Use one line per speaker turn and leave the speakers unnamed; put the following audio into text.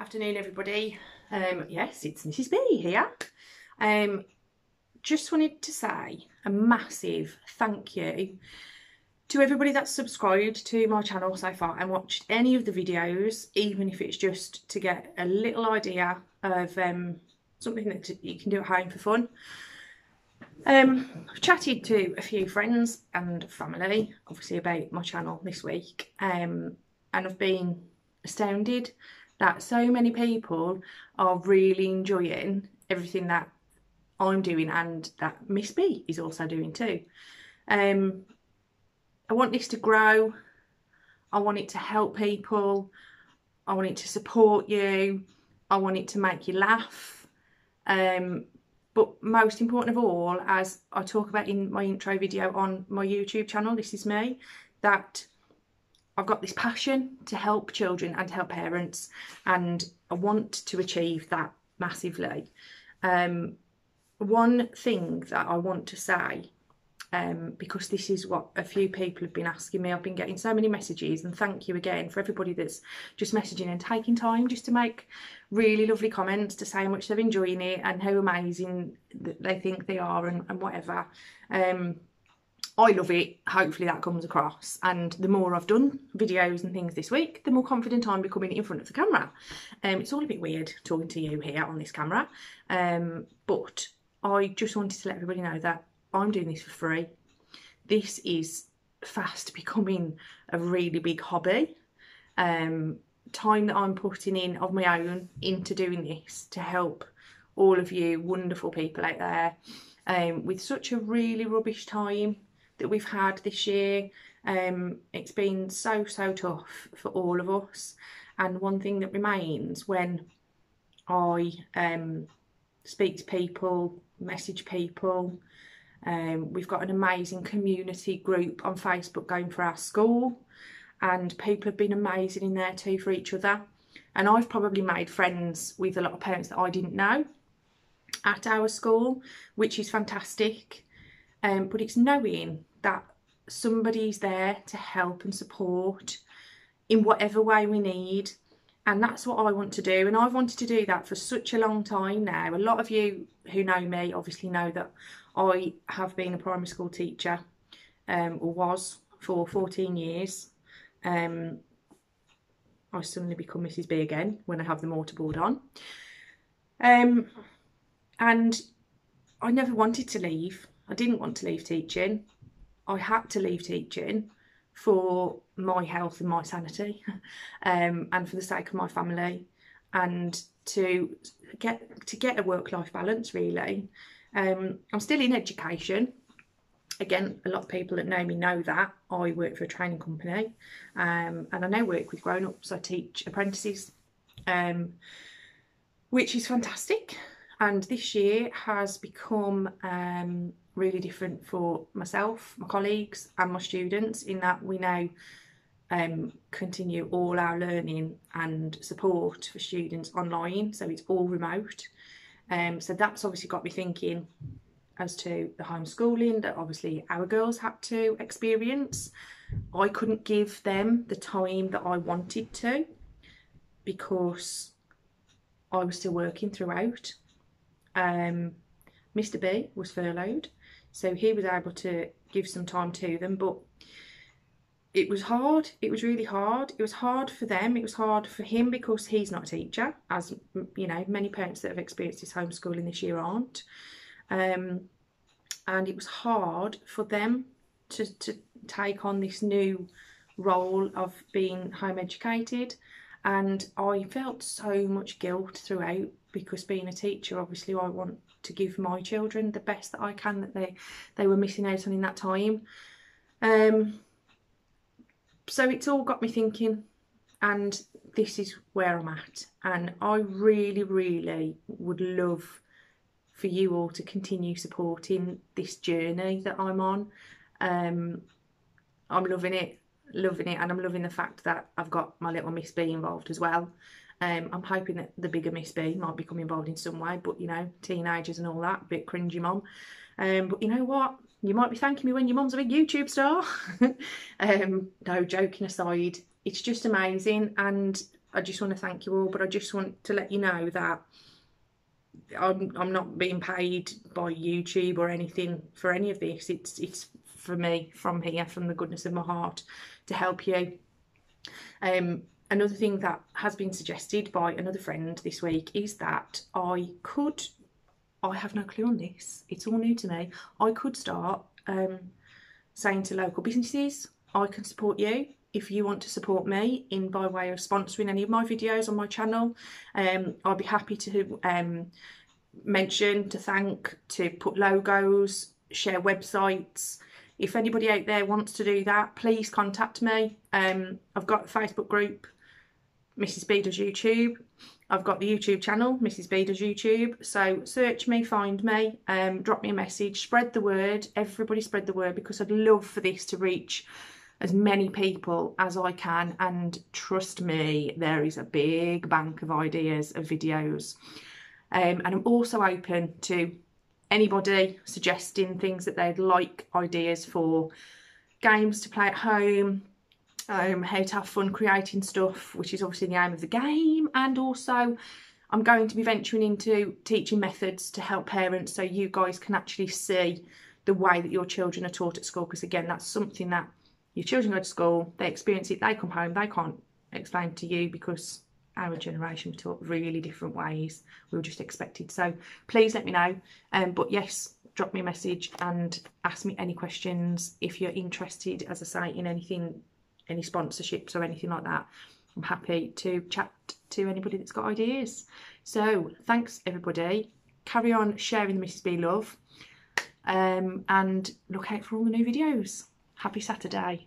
Afternoon, everybody. Um, yes, it's Mrs. B here. Um, just wanted to say a massive thank you to everybody that's subscribed to my channel so far and watched any of the videos, even if it's just to get a little idea of um, something that you can do at home for fun. Um, I've chatted to a few friends and family, obviously, about my channel this week, um, and I've been astounded that so many people are really enjoying everything that I'm doing and that Miss B is also doing too. Um, I want this to grow. I want it to help people. I want it to support you. I want it to make you laugh. Um, but most important of all, as I talk about in my intro video on my YouTube channel, This Is Me, that I've got this passion to help children and help parents and I want to achieve that massively. Um, one thing that I want to say, um, because this is what a few people have been asking me, I've been getting so many messages and thank you again for everybody that's just messaging and taking time just to make really lovely comments to say how much they're enjoying it and how amazing they think they are and, and whatever. Um, I love it. Hopefully that comes across. And the more I've done videos and things this week, the more confident I'm becoming in front of the camera. Um, it's all a bit weird talking to you here on this camera. Um, but I just wanted to let everybody know that I'm doing this for free. This is fast becoming a really big hobby. Um, time that I'm putting in of my own into doing this to help all of you wonderful people out there um, with such a really rubbish time that we've had this year. Um, it's been so, so tough for all of us. And one thing that remains when I um, speak to people, message people, um, we've got an amazing community group on Facebook going for our school and people have been amazing in there too for each other. And I've probably made friends with a lot of parents that I didn't know at our school, which is fantastic. Um, but it's knowing that somebody's there to help and support in whatever way we need and that's what I want to do and I've wanted to do that for such a long time now. A lot of you who know me obviously know that I have been a primary school teacher um, or was for 14 years. Um, I suddenly become Mrs B again when I have the mortarboard on. Um, and I never wanted to leave. I didn't want to leave teaching. I had to leave teaching for my health and my sanity um, and for the sake of my family and to get to get a work-life balance really. Um, I'm still in education. Again, a lot of people that know me know that. I work for a training company um, and I now work with grown-ups. I teach apprentices, um, which is fantastic. And this year has become um, really different for myself, my colleagues and my students in that we now um, continue all our learning and support for students online, so it's all remote. Um, so that's obviously got me thinking as to the homeschooling that obviously our girls had to experience. I couldn't give them the time that I wanted to because I was still working throughout. Um, Mr B was furloughed so he was able to give some time to them, but it was hard. It was really hard. It was hard for them. It was hard for him because he's not a teacher, as you know, many parents that have experienced this homeschooling this year aren't. Um, and it was hard for them to, to take on this new role of being home educated. And I felt so much guilt throughout because being a teacher, obviously, I want to give my children the best that I can that they they were missing out on in that time. Um, so it's all got me thinking, and this is where I'm at. And I really, really would love for you all to continue supporting this journey that I'm on. Um, I'm loving it, loving it, and I'm loving the fact that I've got my little Miss B involved as well. Um, I'm hoping that the bigger Miss B might become involved in some way, but you know, teenagers and all that, a bit cringy mom. Um, but you know what? You might be thanking me when your mum's a big YouTube star. um, no, joking aside, it's just amazing. And I just want to thank you all, but I just want to let you know that I'm I'm not being paid by YouTube or anything for any of this. It's it's for me from here, from the goodness of my heart, to help you. Um, another thing that has been suggested by another friend this week is that I could, I have no clue on this. It's all new to me. I could start um, saying to local businesses, I can support you if you want to support me in by way of sponsoring any of my videos on my channel um, I'll be happy to um, mention to thank to put logos share websites if anybody out there wants to do that please contact me. Um, I've got a Facebook group Mrs B does YouTube. I've got the YouTube channel Mrs B does YouTube. So search me find me um, drop me a message spread the word. Everybody spread the word because I'd love for this to reach as many people as I can. And trust me there is a big bank of ideas of videos. Um, and I'm also open to anybody suggesting things that they'd like ideas for. Games to play at home um, how to have fun creating stuff which is obviously the aim of the game. And also I'm going to be venturing into teaching methods to help parents so you guys can actually see the way that your children are taught at school. Because again that's something that your children go to school, they experience it, they come home, they can't explain to you because our generation taught really different ways. We were just expected. So please let me know. Um, but yes, drop me a message and ask me any questions if you're interested, as I say, in anything, any sponsorships or anything like that. I'm happy to chat to anybody that's got ideas. So thanks everybody. Carry on sharing the Mrs. B love um, and look out for all the new videos. Happy Saturday.